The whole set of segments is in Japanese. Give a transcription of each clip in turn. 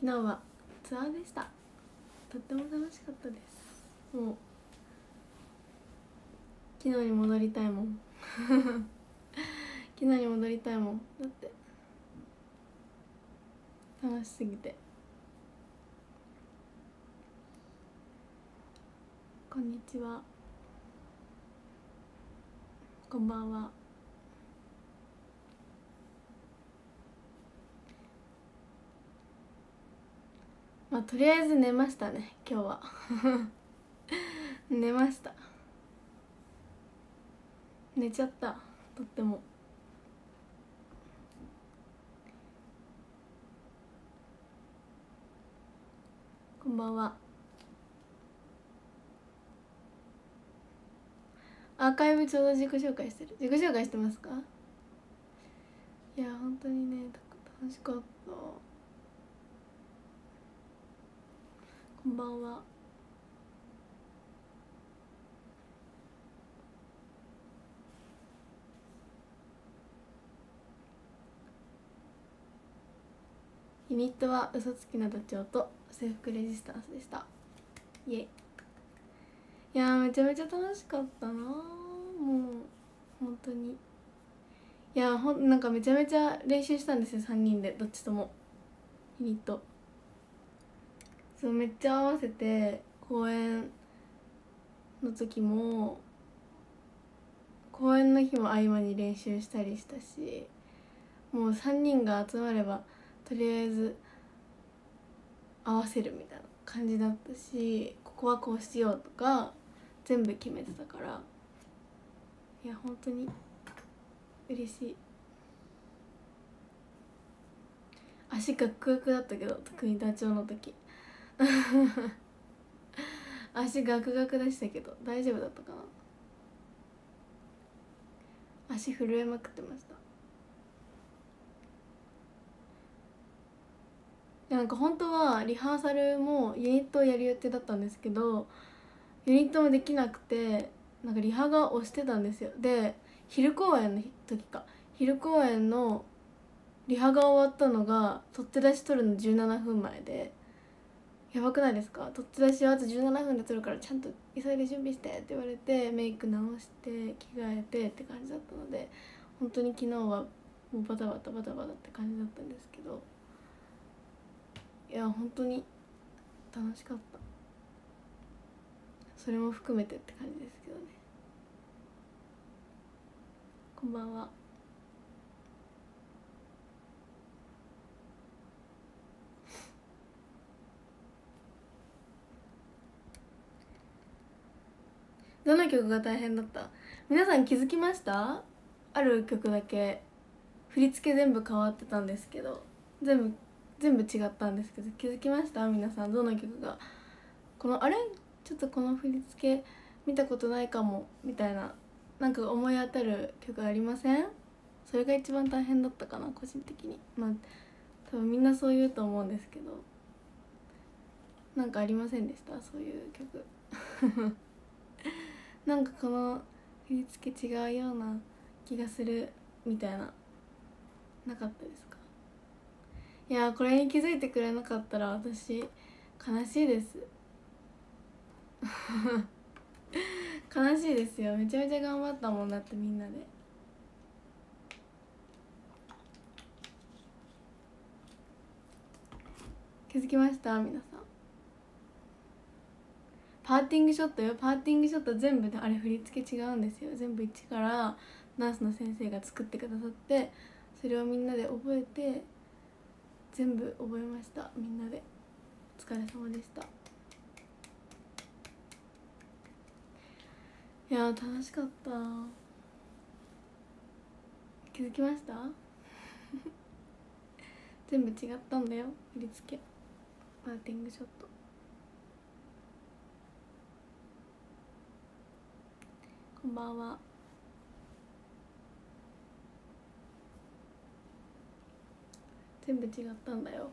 昨日はツアーでした。とっても楽しかったです。もう昨日に戻りたいもん。昨日に戻りたいもん。だって。楽しすぎて。こんにちは。こんばんはまあとりあえず寝ましたね今日は。寝ました。寝ちゃったとっても。こんばんは。アーカイブちょうど自己紹介してる。自己紹介してますか？いや本当にね楽しかった。こんばんは。ユニットは嘘つきなダチョウと制服レジスタンスでした。イエイ。いやめちゃめちゃ楽しかったなもう本当に。いやほんなんかめちゃめちゃ練習したんですよ3人で。どっちとも。ユニット。そうめっちゃ合わせて公演の時も公演の日も合間に練習したりしたしもう3人が集まればとりあえず合わせるみたいな感じだったしここはこうしようとか全部決めてたからいや本当に嬉しい。足ガクガクだったけど特にダチョウの時。足ガクガクでしたけど大丈夫だったかな？足震えまくってました。なんか本当はリハーサルもユニットをやる予定だったんですけどユニットもできなくてなんかリハが押してたんですよ。で昼公演の時か。昼公演のリハが終わったのが取って出し取るの17分前で。やばくないですか？取って出しはあと17分で撮るからちゃんと急いで準備してって言われてメイク直して着替えてって感じだったので本当に昨日はもうバタバタバタバタって感じだったんですけどいや本当に楽しかった。それも含めてって感じですけどね。こんばんは。どの曲が大変だった？皆さん気づきました？ある曲だけ振り付け全部変わってたんですけど全部全部違ったんですけど気づきました？皆さんどの曲が？このあれ？ちょっとこの振り付け見たことないかもみたいななんか思い当たる曲ありません？それが一番大変だったかな個人的に。まあ多分みんなそう言うと思うんですけど。なんかありませんでした？そういう曲。なんかこの振り付け違うような気がするみたいな。なかったですか？いやこれに気づいてくれなかったら私悲しいです。悲しいですよ。めちゃめちゃ頑張ったもんだってみんなで。気づきました？皆さん。パーティングショットよ。パーティングショット全部であれ振り付け違うんですよ。全部一からナースの先生が作ってくださってそれをみんなで覚えて全部覚えました。みんなで。お疲れ様でした。いや楽しかった。気づきました？全部違ったんだよ。振り付け。パーティングショット。こんばんは。全部違ったんだよ。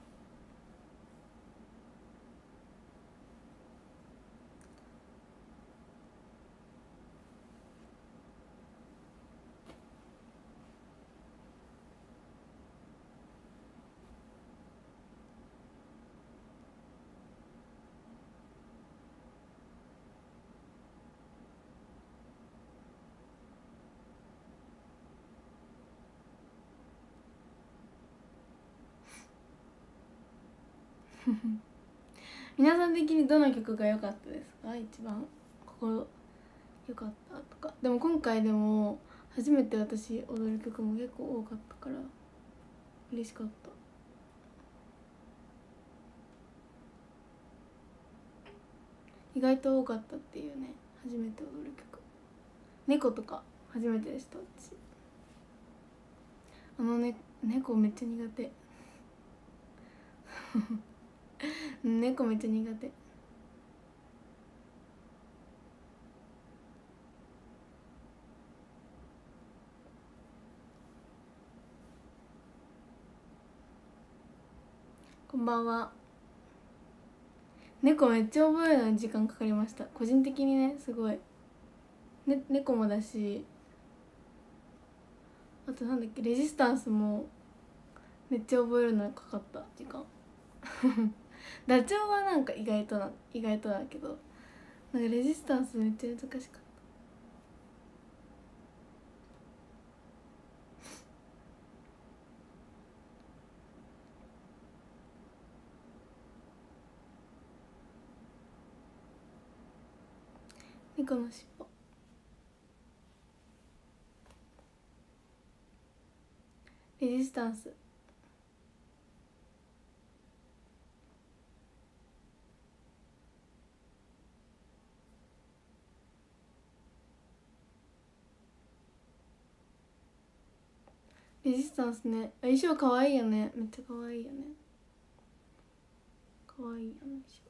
皆さん的にどの曲が良かったですか？一番。心良かったとか。でも今回でも初めて私踊る曲も結構多かったから。嬉しかった。意外と多かったっていうね。初めて踊る曲。猫とか初めてでした私。あのね猫めっちゃ苦手。猫めっちゃ苦手。こんばんは。猫めっちゃ覚えるのに時間かかりました。個人的にねすごい、ね、猫もだし。あとなんだっけレジスタンスもめっちゃ覚えるのにかかった時間。ダチョウはなんか意外とな意外とだけどなんかレジスタンスめっちゃ難しかった。猫の尻尾。レジスタンス。レジスタンスね衣装かわいいよね。めっちゃかわいいよね。かわいいよね衣装。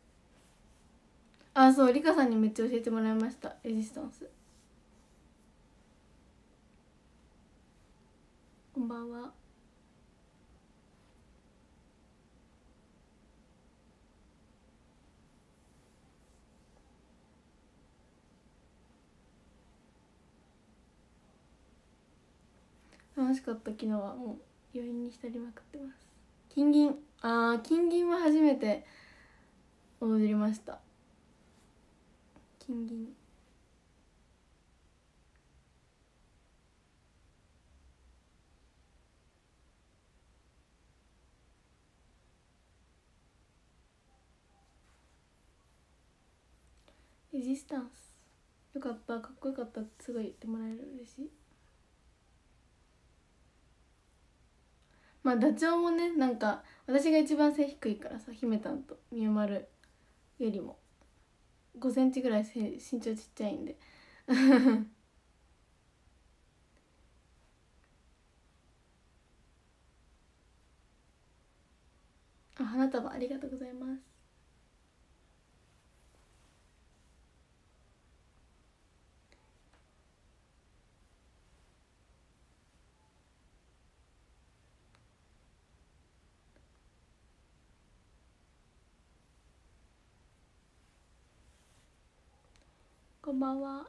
あそうリカさんにめっちゃ教えてもらいました。レジスタンス。こんばんは。楽しかった昨日は。もう余韻に浸りまくってます。金銀。ああ金銀は初めて踊りました。金銀。レジスタンス。よかった。かっこよかった。すごい言ってもらえる。嬉しい。まあダチョウもねなんか私が一番背低いからさ姫たんとみゆまるよりも。5センチぐらい身長ちっちゃいんで。あ花束ありがとうございます。こんばんは。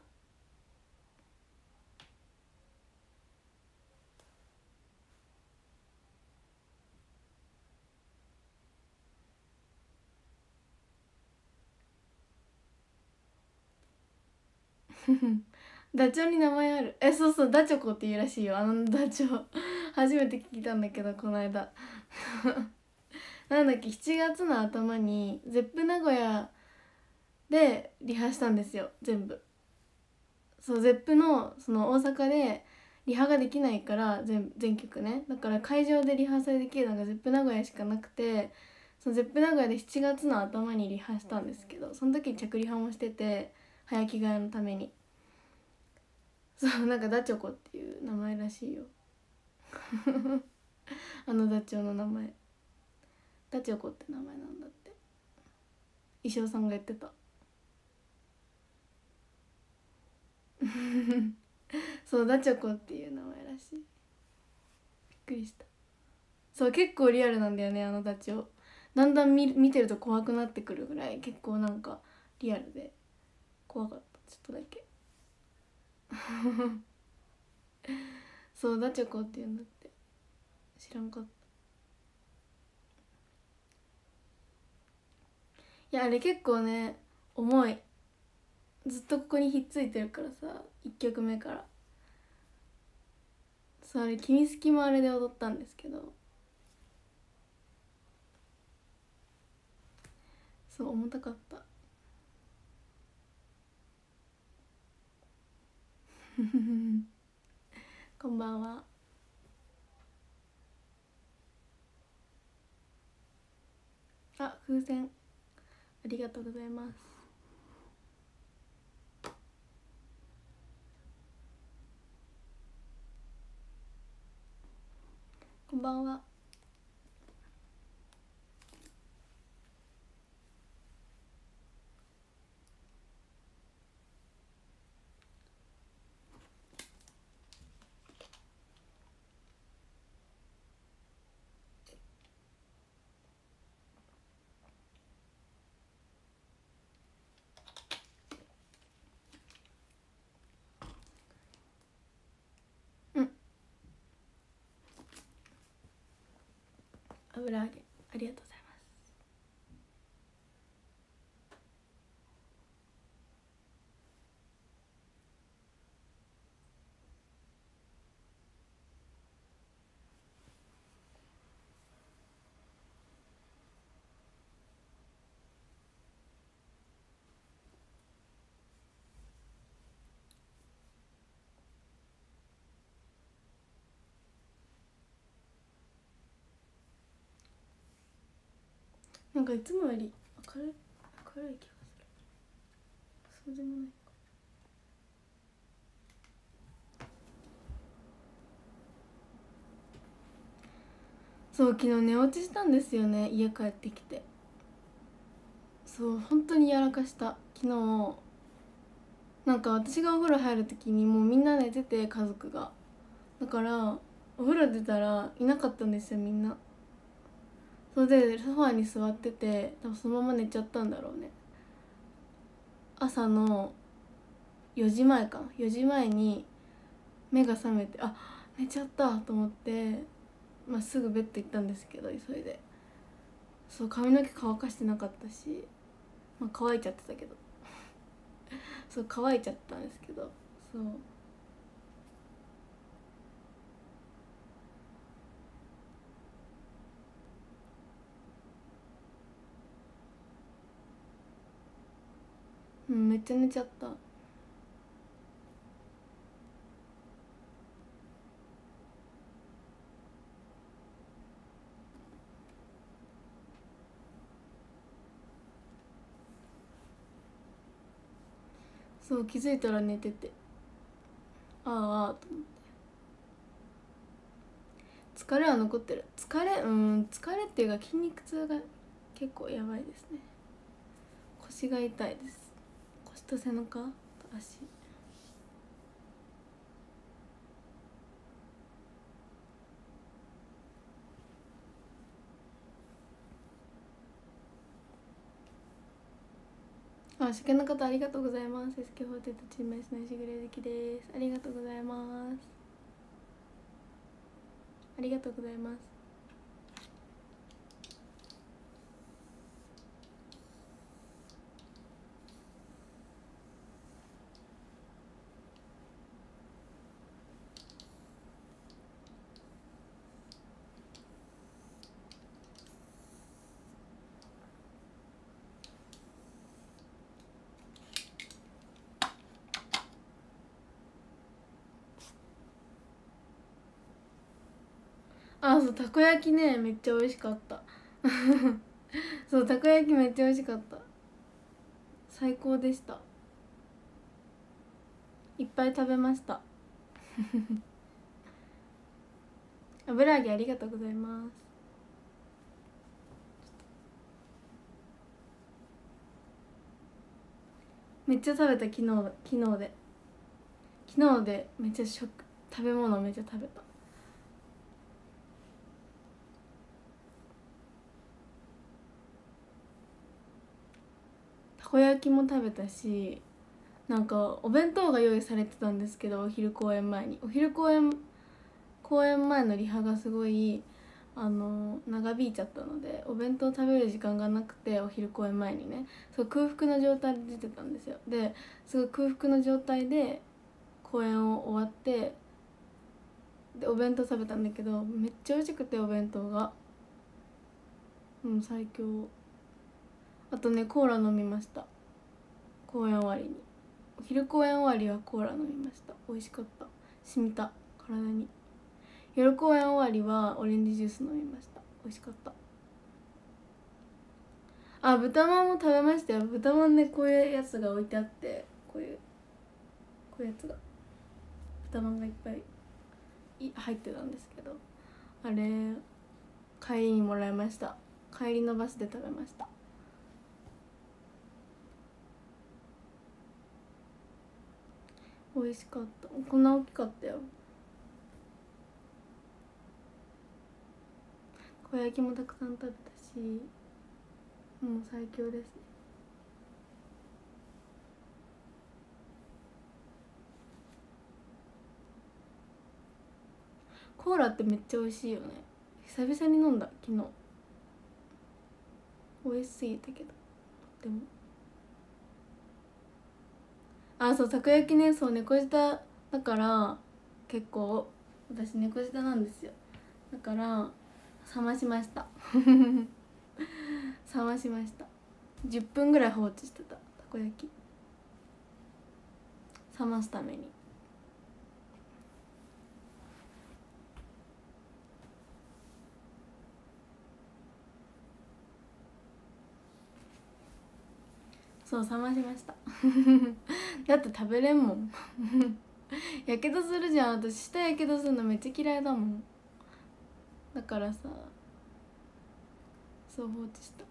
ダチョウに名前ある。えそうそうダチョコって言うらしいよ。あのダチョウ。初めて聞いたんだけどこの間。なんだっけ7月の頭にゼップ名古屋でリハしたんですよ全部。そう Zepp のその大阪でリハができないから全全曲ね。だから会場でリハーサルできるのが Zepp 名古屋しかなくてその Zepp 名古屋で7月の頭にリハしたんですけどその時に着リハもしてて早着替えのために。そうなんかダチョコっていう名前らしいよ。あのダチョウの名前。ダチョコって名前なんだって。衣装さんが言ってた。そうダチョコっていう名前らしい。びっくりした。そう結構リアルなんだよねあのダチョ。ウだんだん見見てると怖くなってくるぐらい結構なんかリアルで。怖かった。ちょっとだけ。そうダチョコっていうんだって。知らんかった。いやあれ結構ね重い。ずっとここにひっついてるからさ1曲目から。そうあれ「君好き」もあれで踊ったんですけど。そう重たかった。こんばんは。あ風船。ありがとうございます。こんばんは。油揚げありがとうございますなんかいつもより明るい明るい気がする。そうでもない。そう昨日寝落ちしたんですよね家帰ってきて。そう本当にやらかした。昨日なんか私がお風呂入る時にもうみんな寝てて家族が。だからお風呂出たらいなかったんですよみんな。それでソファーに座ってて多分そのまま寝ちゃったんだろうね。朝の4時前か4時前に目が覚めてあ寝ちゃったと思ってまあ、すぐベッド行ったんですけど急いで。そう髪の毛乾かしてなかったし、まあ、乾いちゃってたけど。そう乾いちゃったんですけど。そう。めっちゃ寝ちゃった。そう気づいたら寝てて。あああと思って。疲れは残ってる。疲れうん疲れっていうか筋肉痛が結構やばいですね。腰が痛いです。と背中と足あ、初見の方ありがとうございます。SK ホテルチーム S の石黒月です。ありがとうございます。ありがとうございます。あそうたこ焼きねめっちゃ美味しかった。そうたこ焼きめっちゃ美味しかった。最高でした。いっぱい食べました。油揚げありがとうございます。めっちゃ食べた昨日昨日で。昨日でめっちゃ食食べ物めっちゃ食べた。たこ焼きも食べたしなんかお弁当が用意されてたんですけどお昼公演前に。お昼公演公演前のリハがすごいあの長引いちゃったのでお弁当食べる時間がなくてお昼公演前にね。そう空腹の状態で出てたんですよ。ですごい空腹の状態で公演を終わってでお弁当食べたんだけどめっちゃ美味しくてお弁当が。うん最強。あとねコーラ飲みました。公演終わりに。お昼公演終わりはコーラ飲みました。美味しかった。染みた。体に。夜公演終わりはオレンジジュース飲みました。美味しかった。あ豚まんも食べましたよ。豚まんねこういうやつが置いてあって。こういうこういうやつが。豚まんがいっぱい。い入ってたんですけど。あれ帰りにもらいました。帰りのバスで食べました。美味しかった。こんな大きかったよ。小焼きもたくさん食べたしもう最強ですね。コーラってめっちゃ美味しいよね。久々に飲んだ昨日。美味しすぎたけど。とてもあそうたこ焼きねそう猫舌だから結構私猫舌なんですよ。だから冷ましました。冷ましました。10分ぐらい放置してたたこ焼き。冷ますために。そう冷ましました。だって食べれんもん。やけどするじゃん。私舌やけどするのめっちゃ嫌いだもん。だからさそう放置した。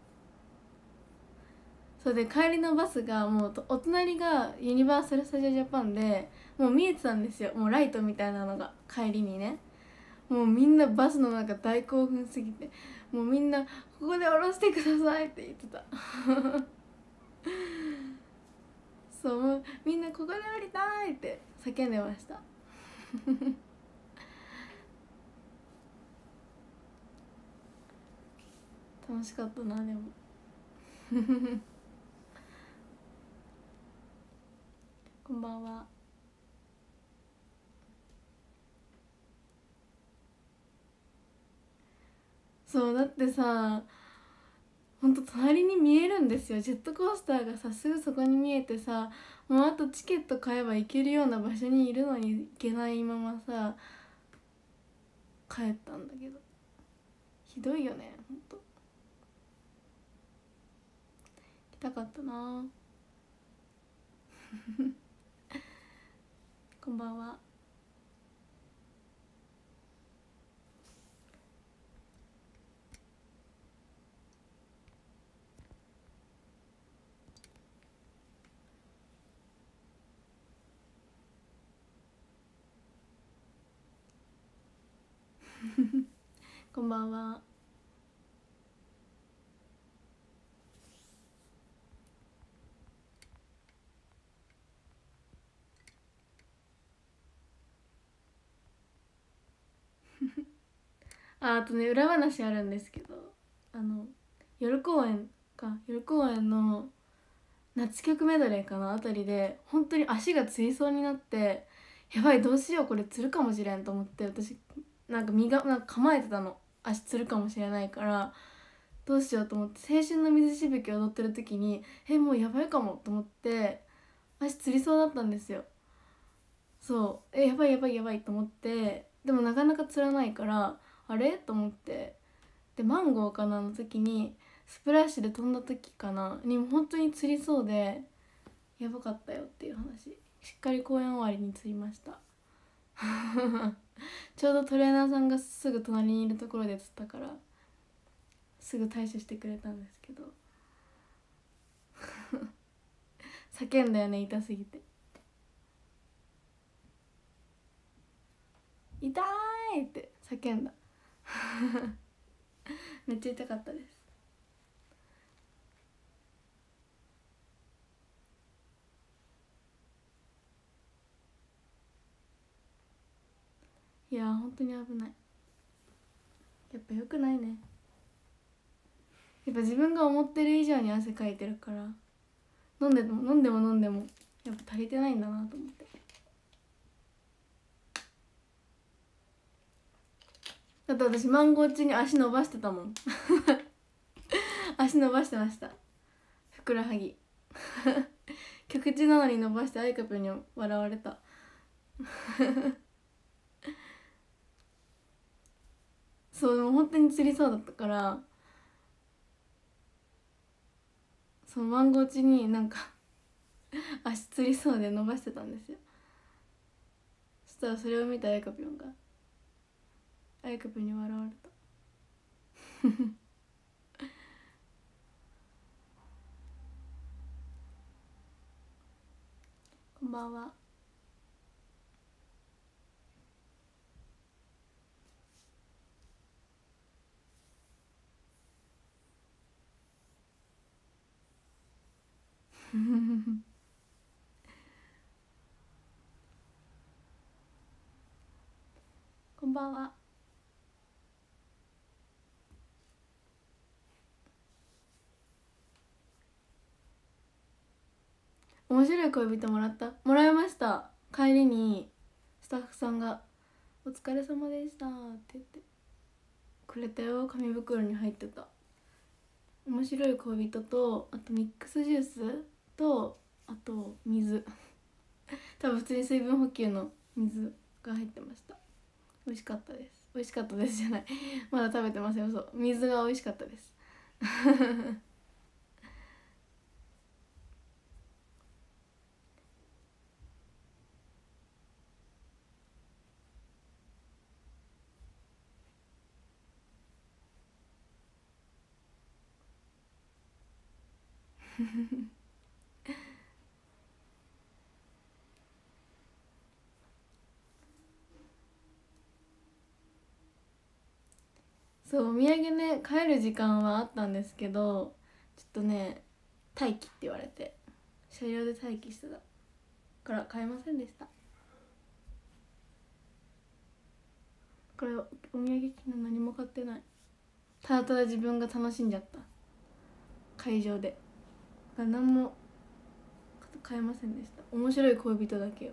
そうで帰りのバスがもうお隣がユニバーサル・スタジオ・ジャパンでもう見えてたんですよ。もうライトみたいなのが帰りにね。もうみんなバスの中大興奮すぎて。もうみんな「ここで降ろしてください」って言ってた。そうみんなここで降りたいって叫んでました。楽しかったなでも。こんばんは。そうだってさほんと隣に見えるんですよ。ジェットコースターがさすぐそこに見えてさもうあとチケット買えば行けるような場所にいるのに行けないままさ帰ったんだけど。ひどいよねほんと来たかったな。こんばんは。こんばんは。ああとね裏話あるんですけどあの夜公演か夜公演の夏曲メドレーかなあたりで本当に足がつりそうになってやばいどうしようこれつるかもしれんと思って私なんか身がなんか構えてたの。足つるかもしれないからどうしようと思って青春の水しぶきを踊ってる時にえもうやばいかもと思って足つりそうだったんですよ。そう。えやばいやばいやばいと思ってでもなかなかつらないからあれ？と思って。でマンゴーかなの時にスプラッシュで飛んだ時かな。に本当に釣りそうでやばかったよっていう話。しっかり公演終わりに釣りました。ちょうどトレーナーさんがすぐ隣にいるところで釣ったからすぐ対処してくれたんですけど。叫んだよね痛すぎて。痛いって叫んだ。めっちゃ痛かったです。いや本当に危ない。やっぱよくないね。やっぱ自分が思ってる以上に汗かいてるから。飲んでも飲んでも飲んでもやっぱ足りてないんだなと思って。だって私マンゴー中に足伸ばしてたもん。足伸ばしてました。ふくらはぎ。局地なのに伸ばしてアイカプに笑われた。そうでも本当に釣りそうだったからそのマンゴー地になんか 足つりそうで伸ばしてたんですよ。そしたらそれを見たあやかぴょんがあやかぴょんに笑われた。こんばんは。こんばんは。面白い恋人もらった？もらいました。帰りにスタッフさんが「お疲れ様でした」って言って。くれたよ。紙袋に入ってた。面白い恋人とあとミックスジュースとあと水。多分普通に水分補給の水が入ってました。美味しかったです。美味しかったですじゃない。まだ食べてません。そう。水が美味しかったです。そうお土産ね帰る時間はあったんですけどちょっとね待機って言われて車両で待機してた。から買えませんでした。これお土産昨日何も買ってない。ただただ自分が楽しんじゃった。会場で。何も買えませんでした。面白い恋人だけよ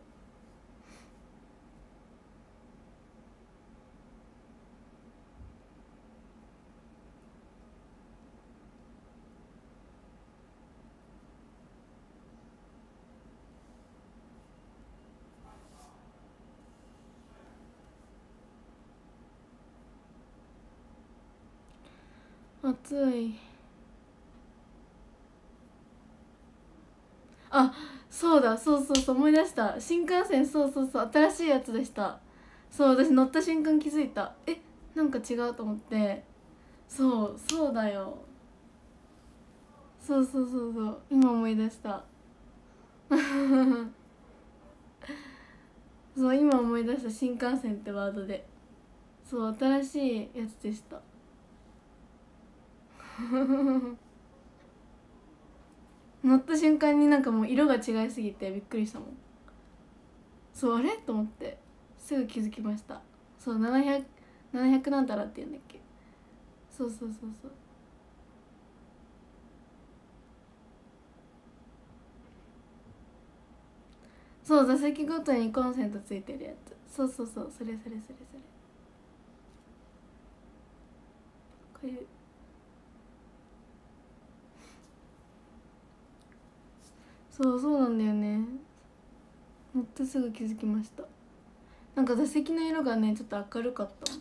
暑い。あそうだそうそうそう思い出した。新幹線そうそうそう新しいやつでした。そう私乗った瞬間気づいた。えなんか違うと思って。そうそうだよ。そうそうそうそう今思い出した。そう今思い出した新幹線ってワードで。そう新しいやつでした。乗った瞬間になんかもう色が違いすぎてびっくりしたもん。そうあれ？と思って。すぐ気づきました。そう700700なんたらって言うんだっけ。そうそうそうそう。そう座席ごとにコンセントついてるやつ。そうそうそうそれそれそれそれ。こういうそうそうなんだよね。乗ってすぐ気づきました。なんか座席の色がねちょっと明るかった。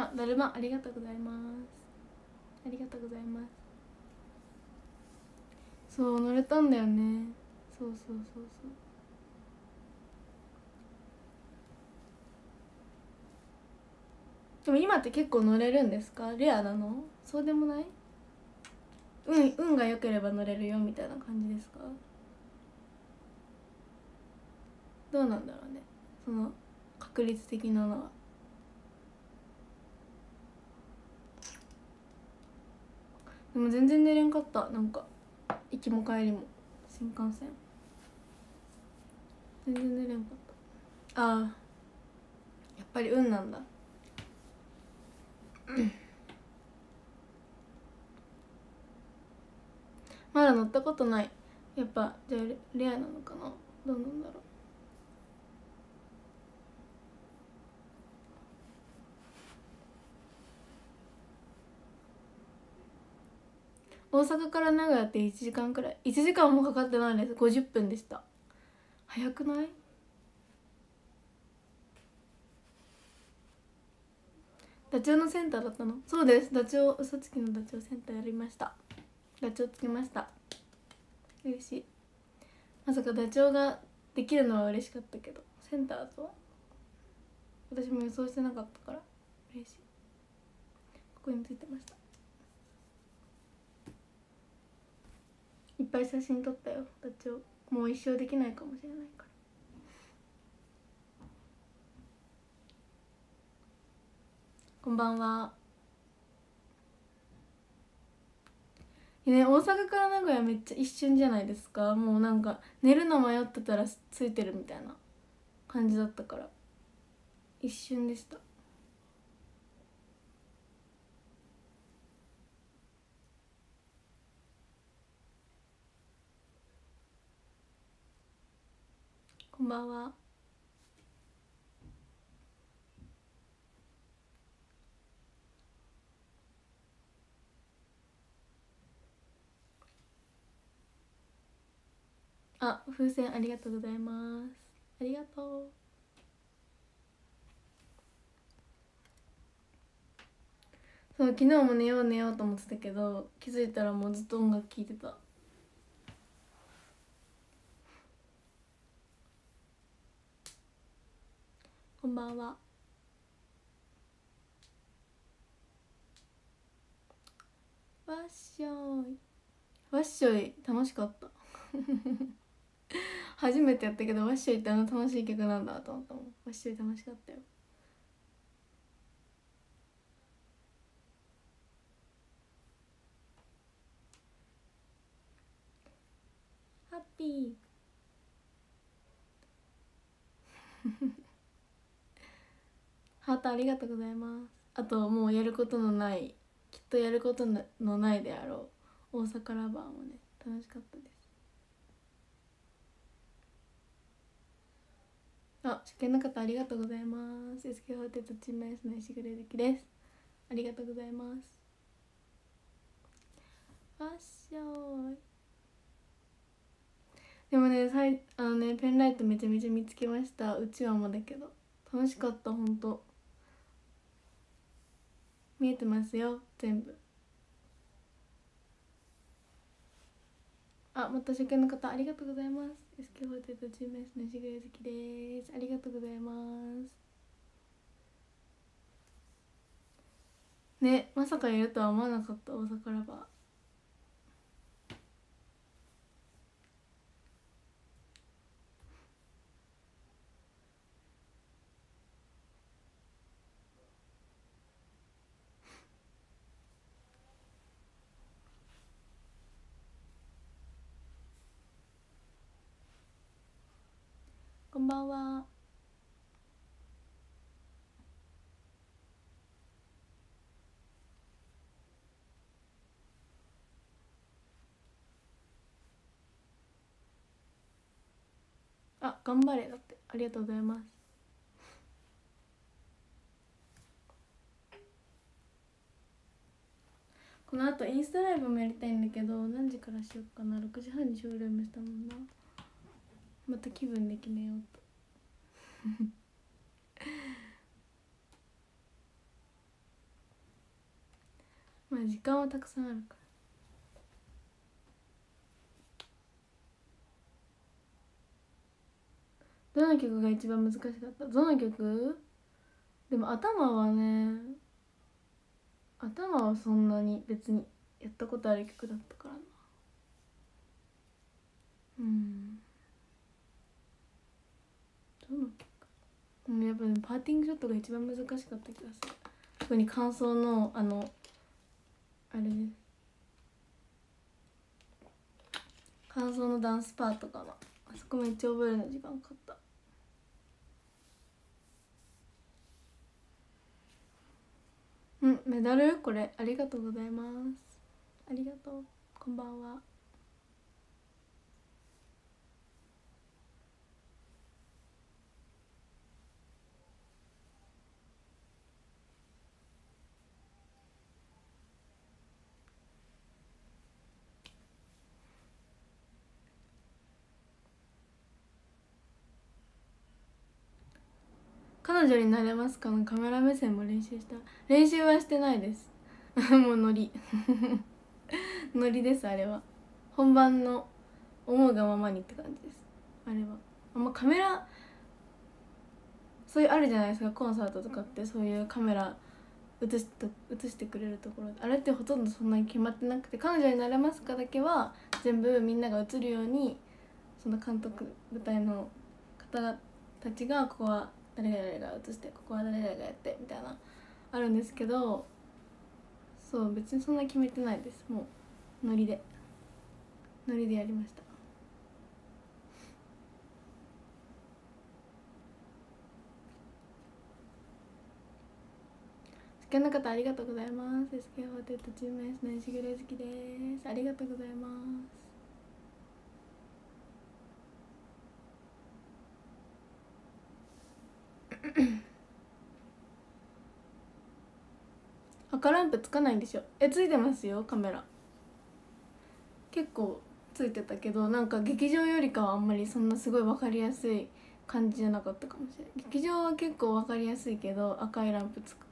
あだるま。ありがとうございます。ありがとうございます。そう乗れたんだよね。そうそうそうそう。でも今って結構乗れるんですか？レアなの？そうでもない？運運が良ければ乗れるよみたいな感じですか？どうなんだろうね。その確率的なのは。でも全然寝れんかった。なんか行きも帰りも。新幹線。全然寝れんかった。ああやっぱり運なんだ。まだ乗ったことない。やっぱじゃあレレアなのかな。どうなんだろう。大阪から名古屋って1時間くらい1時間もかかってないです。50分でした。早くない？ダチョウのセンターだったの？そうです。ダチョウ嘘つきのダチョウセンターやりました。ダチョウつけました。嬉しい。まさかダチョウができるのは嬉しかったけど。センターとは？私も予想してなかったから嬉しい。ここについてました。いっぱい写真撮ったよ。ダチョウもう一生できないかもしれないから。こんばんは。ね、大阪から名古屋めっちゃ一瞬じゃないですか。もうなんか寝るの迷ってたらついてるみたいな感じだったから。一瞬でした。こんばんは。あ風船ありがとうございます。ありがとう。そう昨日も寝よう寝ようと思ってたけど気づいたらもうずっと音楽聴いてた。こんばんは。わっしょい。わっしょい楽しかった。初めてやったけどワッショイってあの楽しい曲なんだと思ったもん。ワッショイ楽しかったよ。ハッピー ハートありがとうございますあともうやることのないきっとやることのないであろう大阪ラバーもね楽しかったですあ、初見の方ありがとうございます。SK ホテルチームエースの石黒ゆきです。ありがとうございます。わっしょい。でもね、さいあのね、ペンライトめちゃめちゃ見つけました。うちわもだけど。楽しかった、ほんと。見えてますよ、全部。あ、また初見の方ありがとうございます。SK ホテルチームエースの石黒ゆきです。ありがとうございます。ね、まさかいるとは思わなかった大阪ラバー。ばんは。あ、頑張れだって。ありがとうございます。この後インスタライブもやりたいんだけど何時からしようかな6時半にショールームしたもんなまた気分で決めようと まあ時間はたくさんあるから。どの曲が一番難しかった？どの曲？でも頭はね頭はそんなに別にやったことある曲だったからな。やっぱ、ね、パーティングショットが一番難しかった気がする。特に感想のあのあれです。感想のダンスパートかなあそこめっちゃ覚えるの時間かかった。うんメダル？これ。ありがとうございます。ありがとう。こんばんは。女になれますかのカメラ目線も練習した。練習はしてないです。もうノリ。ノリですあれは。本番の思うがままにって感じです。あれは。あんまカメラそういうあるじゃないですか。コンサートとかってそういうカメラ映し映してくれるところあれってほとんどそんなに決まってなくて彼女になれますかだけは全部みんなが映るようにその監督舞台の方たちがここは誰々が映してここは誰々がやってみたいなあるんですけどそう別にそんな決めてないです。もうノリで。ノリでやりました。好きな方ありがとうございます。SK ホテルとチーム S の石黒好きです。ありがとうございます。赤ランプつかないんでしょえついてますよカメラ。結構ついてたけどなんか劇場よりかはあんまりそんなすごい分かりやすい感じじゃなかったかもしれない。劇場は結構分かりやすいけど赤いランプつく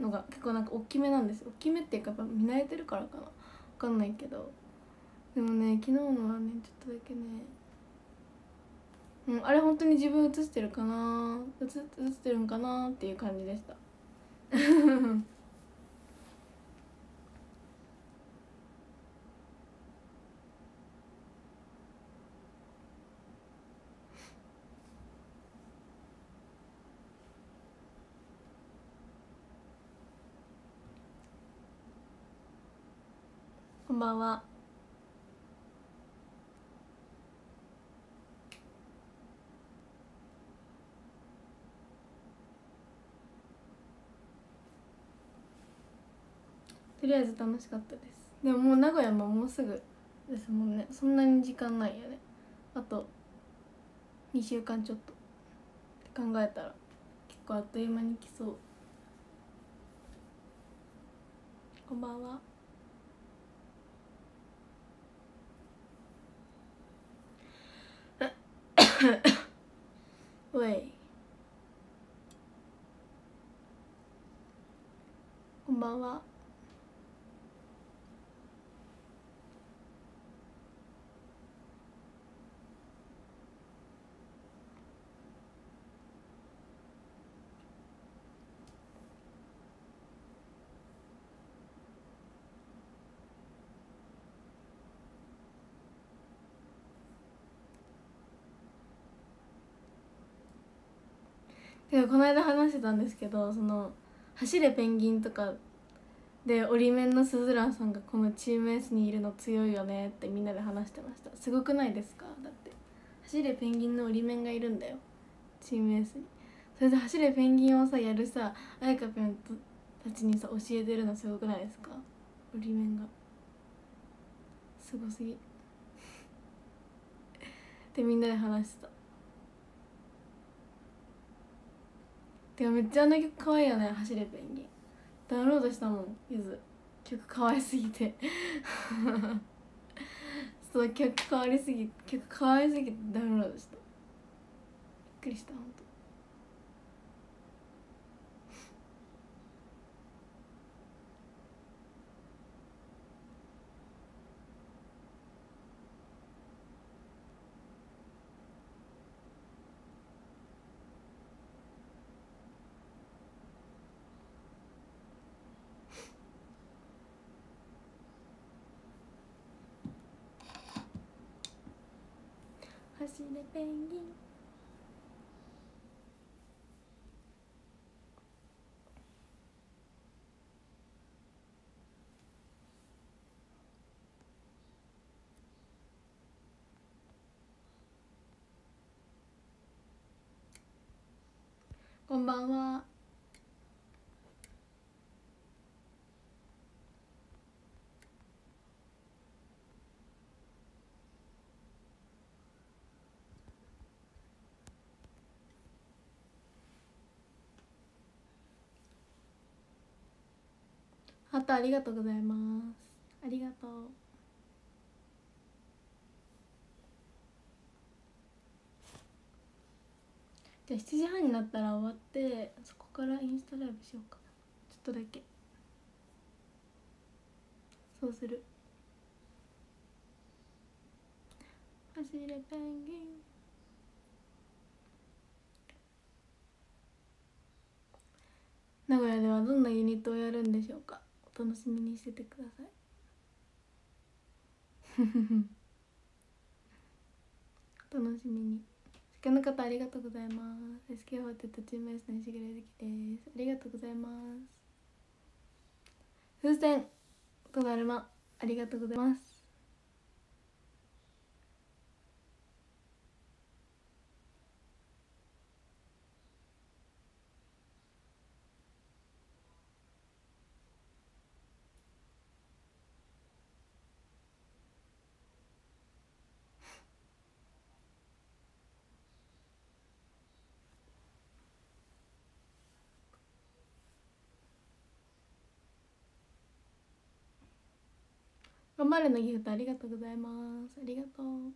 のが結構なんか大きめなんです大きめっていうかやっぱ見慣れてるからかな。分かんないけど。でもね昨日のはねちょっとだけねうん、あれ本当に自分映してるかな？映映ってるんかなっていう感じでした。こんばんは。りあえず楽しかったです。でももう名古屋ももうすぐですもんね。そんなに時間ないよね。あと2週間ちょっと。って考えたら結構あっという間に来そう。こんばんは。おい。こんばんは。でこの間話してたんですけどその「走れペンギン」とかで折り面のすずらんさんがこのチーム S にいるの強いよねってみんなで話してました。すごくないですか？だって。走れペンギンの折り面がいるんだよ。チーム S に。それで走れペンギンをさやるさあやかぴょんたちにさ教えてるのすごくないですか？折り面が。すごすぎ。ってみんなで話してた。てかめっちゃあの曲可愛いよね走れペンギン。ダウンロードしたもんゆず。曲可愛すぎて。そう曲変わりすぎ曲可愛すぎてダウンロードした。びっくりしたほんペンギンこんばんは。ハートありがとうございます。ありがとう。じゃあ7時半になったら終わってそこからインスタライブしようか。ちょっとだけ。そうする。走れペンギン。名古屋ではどんなユニットをやるんでしょうか。お楽しみにしててください。お 楽しみに。好きの方ありがとうございます。SK48 チーム S の石黒ゆきです。ありがとうございます。風船とだるまありがとうございます頑張るのギフトありがとうございますありがとう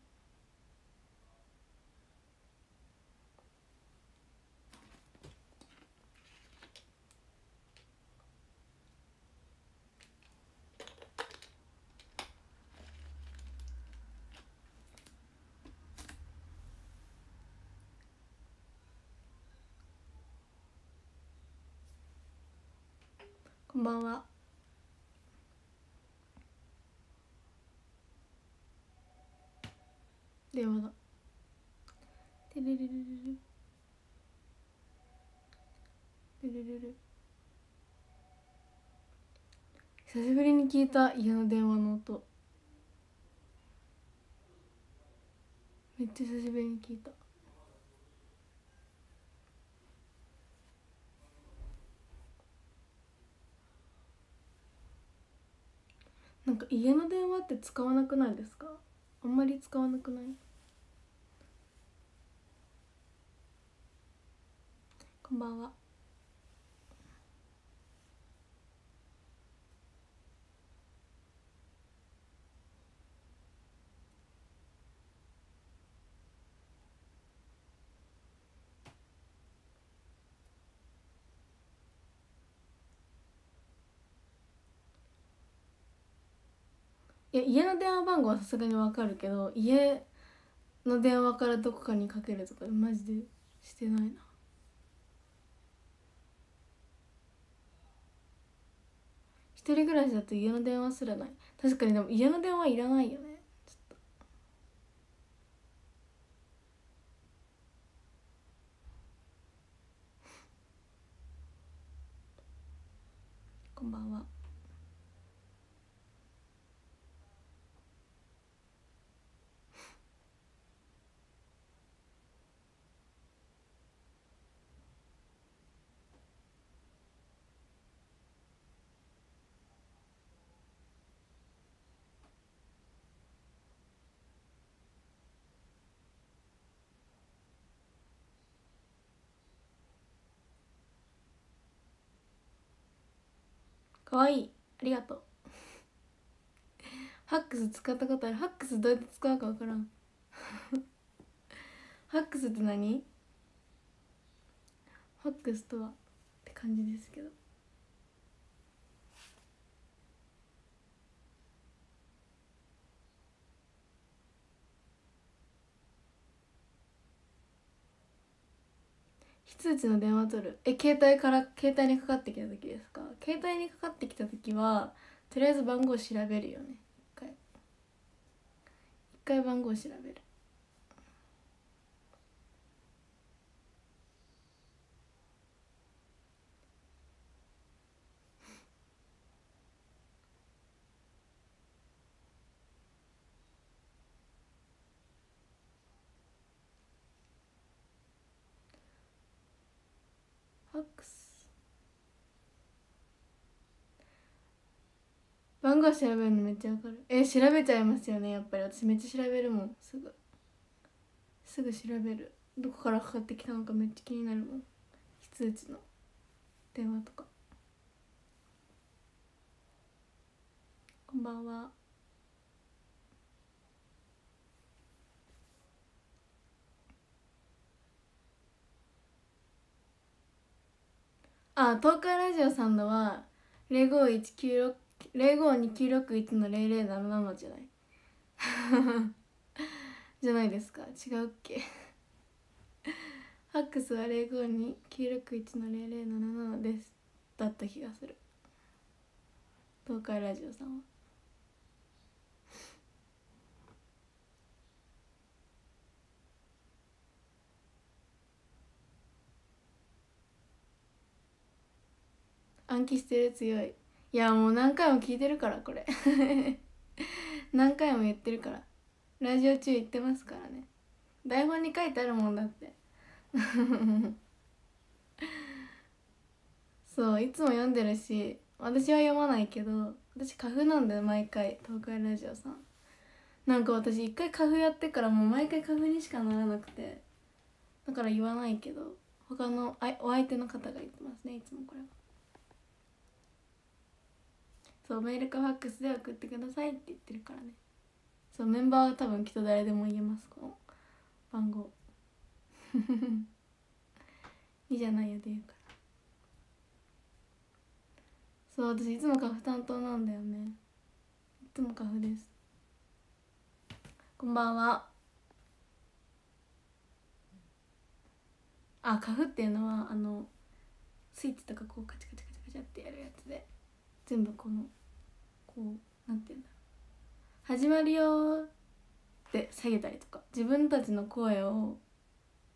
こんばんは電話だてるるるるるるるる久しぶりに聞いた家の電話の音。めっちゃ久しぶりに聞いた。なんか家の電話って使わなくないですか？あんまり使わなくない？こんばんは。いや家の電話番号はさすがにわかるけど家の電話からどこかにかけるとかマジでしてないな。一人暮らしだと家の電話すらない。確かにでも家の電話いらないよね。ちょっと。こんばんは。かわい。いありがとう。ファックス使ったことある。ファックスどうやって使うか分からん。ファックスって何？ファックスとはって感じですけど。通知の電話取る。え携帯から携帯にかかってきた時ですか？携帯にかかってきた時はとりあえず番号調べるよね。一回。一回番号調べる。番号調べるのめっちゃわかる。え調べちゃいますよねやっぱり。私めっちゃ調べるもん。すぐ。すぐ調べる。どこからかかってきたのかめっちゃ気になるもん。非通知の。電話とか。こんばんは。あ東海ラジオさんのは05196 052961の0077じゃない？じゃないですか。違うっけ？ファックスは052961の0077です。だった気がする。東海ラジオさんは？暗記してる強い。いやもう何回も聞いてるからこれ。何回も言ってるから。ラジオ中言ってますからね。台本に書いてあるもんだって。そういつも読んでるし私は読まないけど私花粉なんだよ毎回東海ラジオさん。なんか私一回花粉やってからもう毎回花粉にしかならなくてだから言わないけど他のあお相手の方が言ってますねいつもこれは。そうメールかファックスで送ってくださいって言ってるからね。そうメンバーは多分きっと誰でも言えます。この番号。いいじゃないよで言うから。そう私いつもカフ担当なんだよね。いつもカフです。こんばんは。あカフっていうのはあのスイッチとかこうカチカチカチカチってやるやつで。全部このこうなんていうんだう。始まるよって下げたりとか。自分たちの声を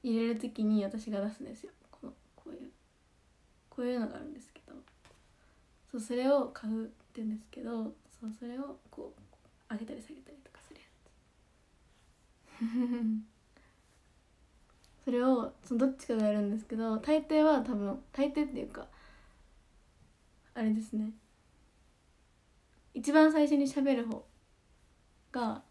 入れる時に私が出すんですよ。このこういうこういうのがあるんですけど。そうそれを買うって言うんですけど。そうそれをこう上げたり下げたりとかするやつ。それをそのどっちかがやるんですけど大抵は多分大抵っていうかあれですね。一番最初に喋る方が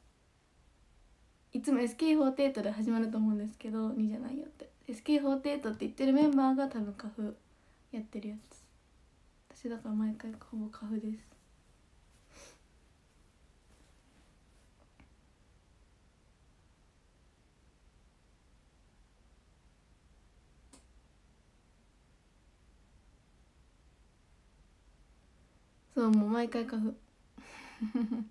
いつも SK48 で始まると思うんですけど2じゃないよって。SK48 って言ってるメンバーが多分カフやってるやつ。私だから毎回ほぼカフです。そうもう毎回カフ。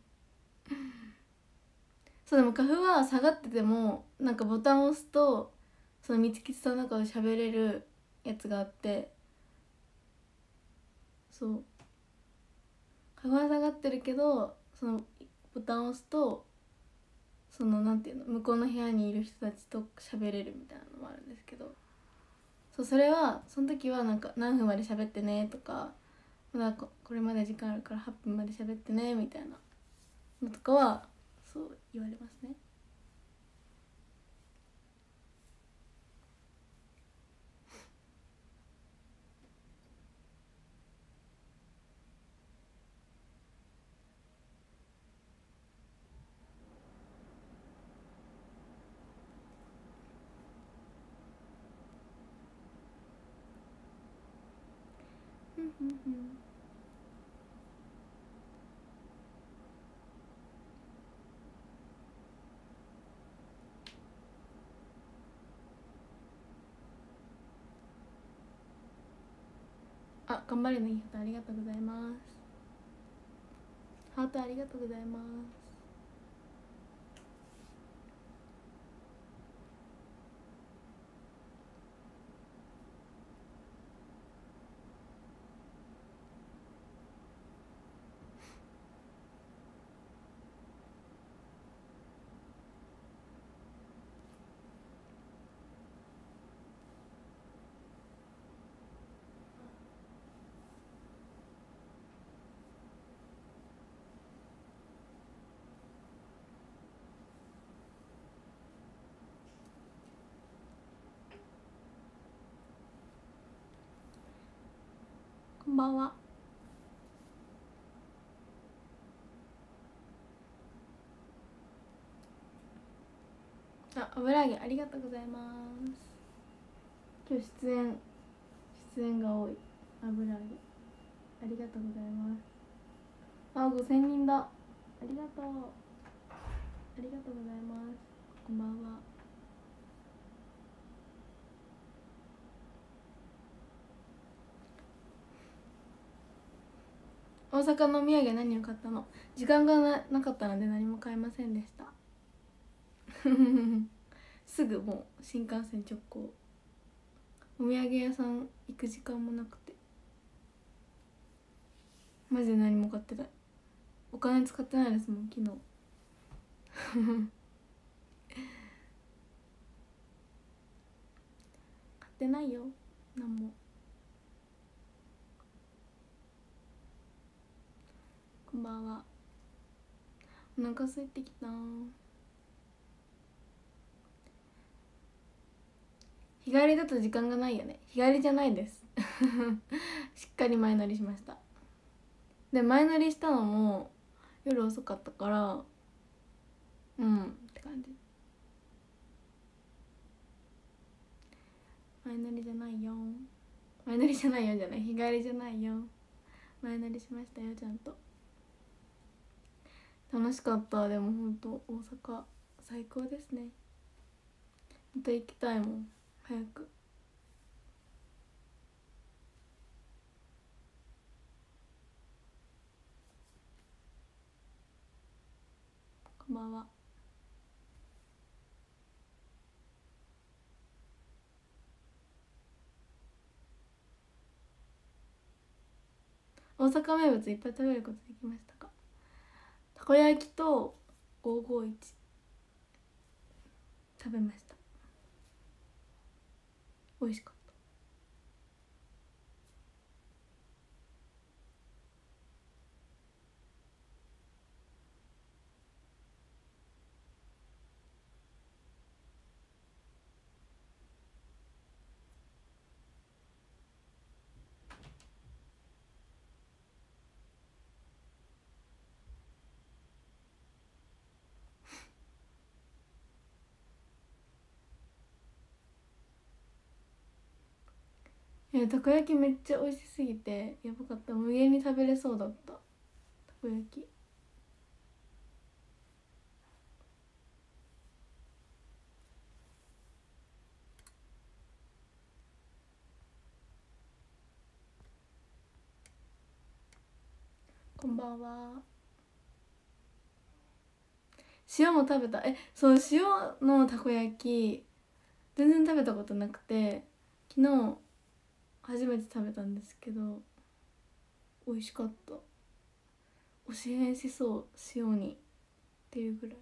そうでも花粉は下がっててもなんかボタンを押すとそのみつきさんの中で喋れるやつがあってそう。花粉は下がってるけどそのボタンを押すとそのなんていうの向こうの部屋にいる人たちと喋れるみたいなのもあるんですけどそうそれはその時はなんか何分まで喋ってねとかまだこれまで時間あるから8分まで喋ってねみたいなのとかはそう言われますねうんうんうんあ頑張れのいいハートありがとうございます。ハートありがとうございます。んばんは。あ油揚げありがとうございます。今日出演出演が多い。油揚げありがとうございます。あ五千人だ。ありがとう。ありがとうございます。こんばんは。大阪のお土産何を買ったの？時間がななかったので何も買えませんでした。すぐもう新幹線直行。お土産屋さん行く時間もなくて。マジで何も買ってない。お金使ってないですもん昨日。買ってないよ。何も。こんばんは。お腹空いてきた。日帰りだと時間がないよね。日帰りじゃないです。しっかり前乗りしました。で前乗りしたのも夜遅かったからうんって感じ。前乗りじゃないよ。前乗りじゃないよじゃない。日帰りじゃないよ。前乗りしましたよちゃんと。楽しかった。でも本当大阪最高ですね。また行きたいもん。早く。こんばんは。大阪名物いっぱい食べることできました。たこ焼きと551食べました。美味しかったえたこ焼きめっちゃ美味しすぎてやばかった。無限に食べれそうだった。たこ焼き。こんばんは。塩も食べた。えそう塩のたこ焼き全然食べたことなくて昨日初めて食べたんですけど美味しかった。教えしそう塩に。っていうぐらい。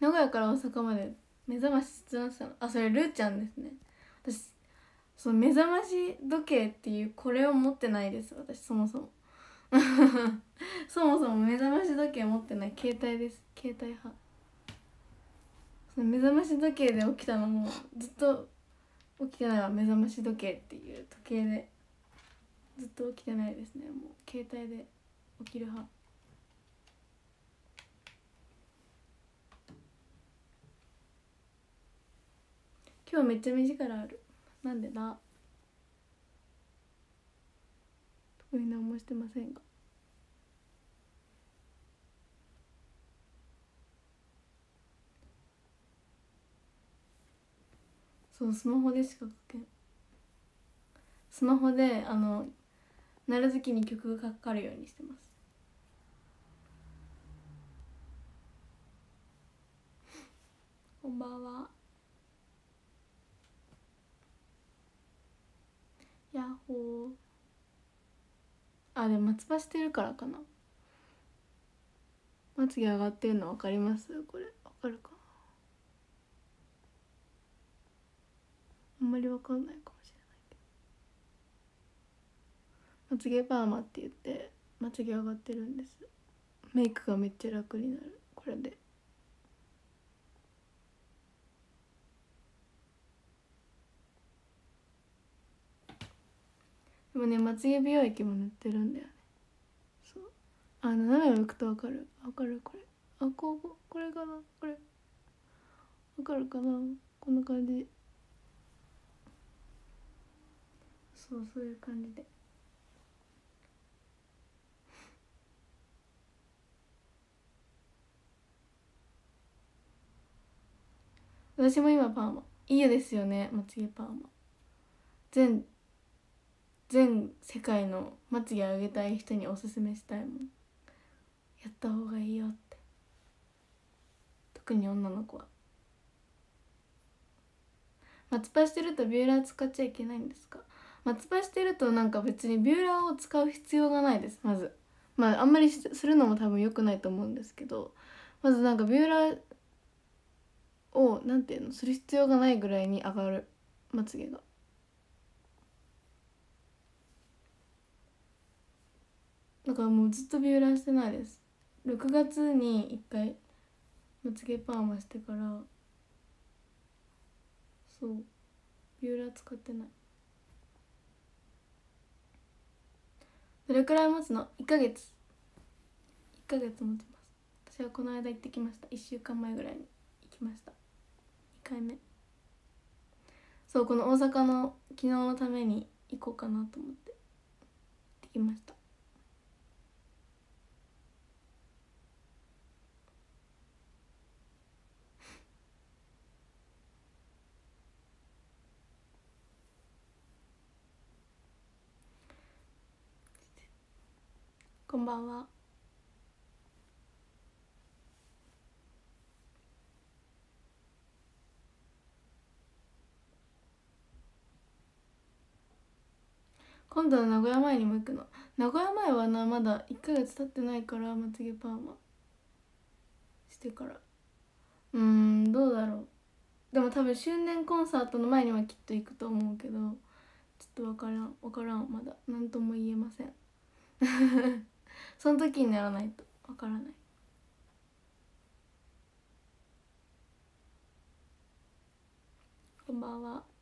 名古屋から大阪まで目覚まし出したの。あそれルーちゃんですね。私その目覚まし時計っていうこれを持ってないです。私そもそも。そもそも目覚まし時計持ってない携帯です。携帯派。その目覚まし時計で起きたのもずっと起きてないわ。目覚まし時計っていう時計で。ずっと起きてないですね。もう携帯で起きる派。今日めっちゃ目力ある。なんでだ特に何もしてませんが。そうスマホでしか書けん。スマホであの鳴る時に曲がかかるようにしてます。こんばんは。ヤッホー。あでも松葉してるからかな。まつげ上がってるの分かります？これ。分かるか？あんまりわかんないかもしれないけど。まつげパーマって言ってまつげ上がってるんです。メイクがめっちゃ楽になる。これで。でもねまつげ美容液も塗ってるんだよね。そう。あ斜め向くとわかる。わかるこれ。あこうこれかな？これ。わかるかな？こんな感じ。そうそういう感じで。私も今パーマ。いいですよねまつげパーマ。全全世界のまつげ上げたい人におすすめしたいもん。やった方がいいよって。特に女の子は。松葉してるとビューラー使っちゃいけないんですか？松葉してるとなんか別にビューラーを使う必要がないですまず。まああんまりするのも多分良くないと思うんですけど。まずなんかビューラーをなんていうの？する必要がないぐらいに上がるまつげが。からもうずっとビューラーしてないです。6月に1回まつげパーマしてからそうビューラー使ってない。どれくらい持つの？1ヶ月。1ヶ月持ちます。私はこの間行ってきました。1週間前ぐらいに行きました。2回目。そうこの大阪の昨日のために行こうかなと思って行ってきました。こんばんは。今度は名古屋前にも行くの？名古屋前はなまだ1ヶ月経ってないからまつげパーマしてから。うんどうだろう。でも多分周年コンサートの前にはきっと行くと思うけどちょっと分からん分からんまだ。何とも言えません。その時にならないと。わからない。こんばんは。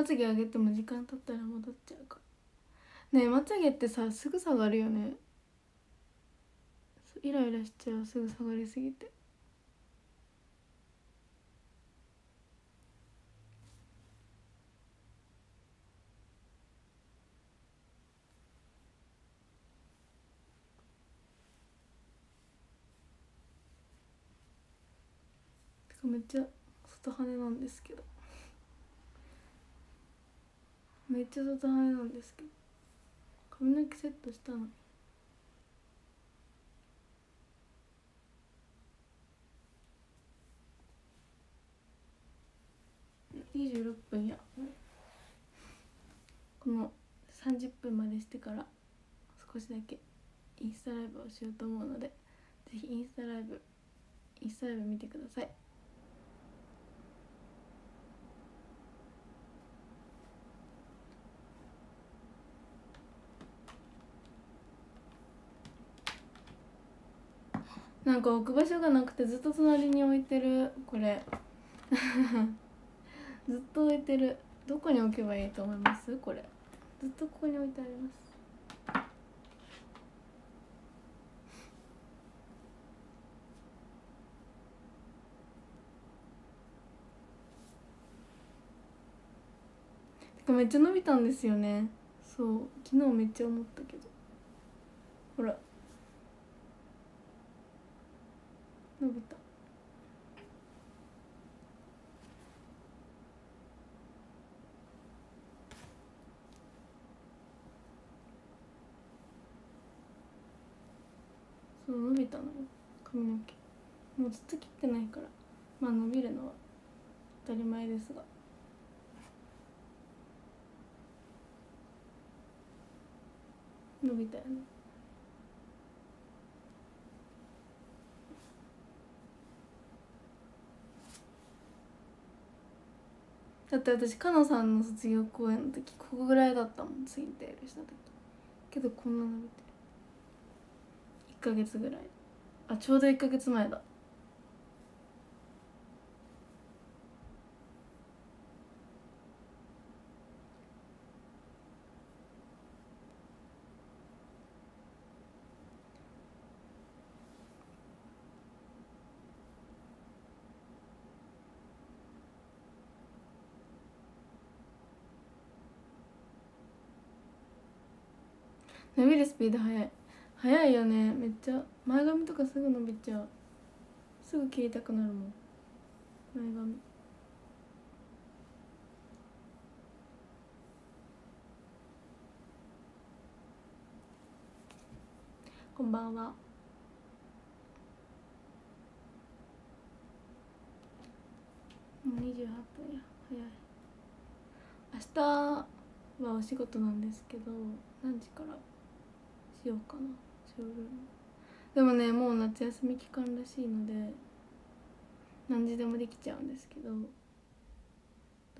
まつげ上げても時間経ったら戻っちゃうか。らねえまつげってさすぐ下がるよね。イライラしちゃうすぐ下がりすぎて。めっちゃ外羽なんですけど。めっちゃ外羽なんですけど。髪の毛セットしたの。に26分や。この30分までしてから少しだけインスタライブをしようと思うのでぜひインスタライブインスタライブ見てください。なんか置く場所がなくてずっと隣に置いてる。これ。ずっと置いてる。どこに置けばいいと思います？これ。ずっとここに置いてあります。めっちゃ伸びたんですよね。そう。昨日めっちゃ思ったけど。ほら。伸びた。そう伸びたのよ。髪の毛。もうずっと切ってないから。まあ伸びるのは当たり前ですが。伸びたよね。だって私かのさんの卒業公演の時ここぐらいだったもんツインテールした時。けどこんな伸びてる。1ヶ月ぐらい。あちょうど1ヶ月前だ。伸びるスピード速い。速いよね。めっちゃ。前髪とかすぐ伸びちゃう。すぐ切りたくなるもん。前髪。こんばんは。もう28分や。早い。明日はお仕事なんですけど何時から？しようかなショールームでもねもう夏休み期間らしいので何時でもできちゃうんですけど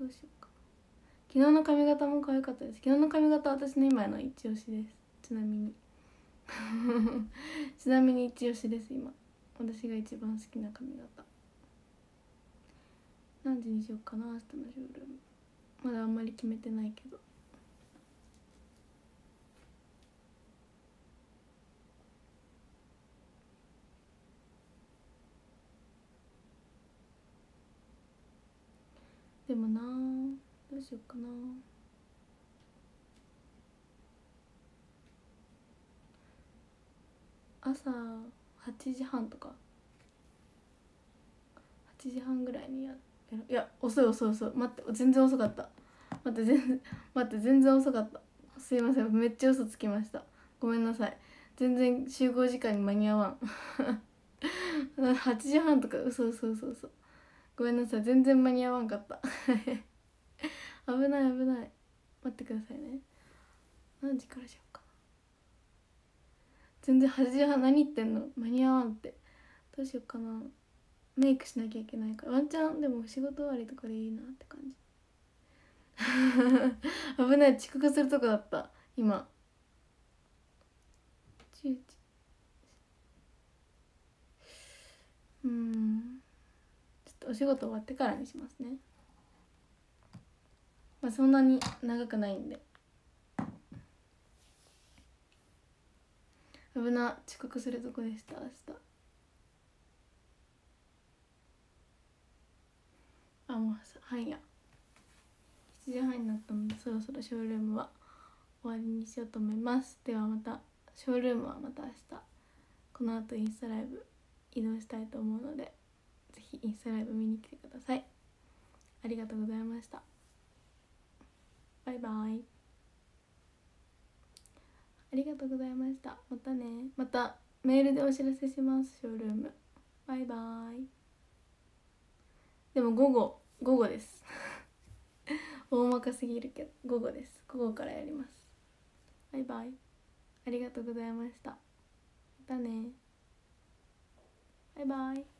どうしようか。昨日の髪型も可愛かったです。昨日の髪型私の今の一押しです。ちなみに。ちなみに一押しです今。私が一番好きな髪型。何時にしようかな明日のショールーム。まだあんまり決めてないけど。でもなどうしようかな。朝8時半とか。8時半ぐらいにやいや遅い遅い遅い。待って全然遅かった。待って全然待って全然遅かった。すいません。めっちゃ嘘つきました。ごめんなさい。全然集合時間に間に合わん。8時半とか嘘嘘嘘嘘。ごめんなさい。全然間に合わんかった。危ない危ない。待ってくださいね。何時からしようか全然8時半何言ってんの？間に合わんって。どうしようかな。メイクしなきゃいけないから。ワンチャンでも仕事終わりとかでいいなって感じ。危ない。遅刻するとこだった。今。うん。お仕事終わってからにしますね。まあそんなに長くないんで。危な遅刻するとこでした明日。あもうはい。や7時半になったのでそろそろショールームは終わりにしようと思います。ではまたショールームはまた明日。この後インスタライブ移動したいと思うので。ぜひインスタライブ見に来てください。ありがとうございました。バイバイ。ありがとうございました。またね。またメールでお知らせします。ショールーム。バイバイ。でも午後。午後です。大まかすぎるけど。午後です。午後からやります。バイバイ。ありがとうございました。またね。バイバイ。